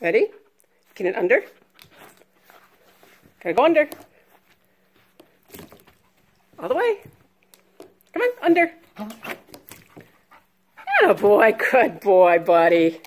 Ready? Get it under. Gotta go under. All the way. Come on, under. Oh boy, good boy, buddy.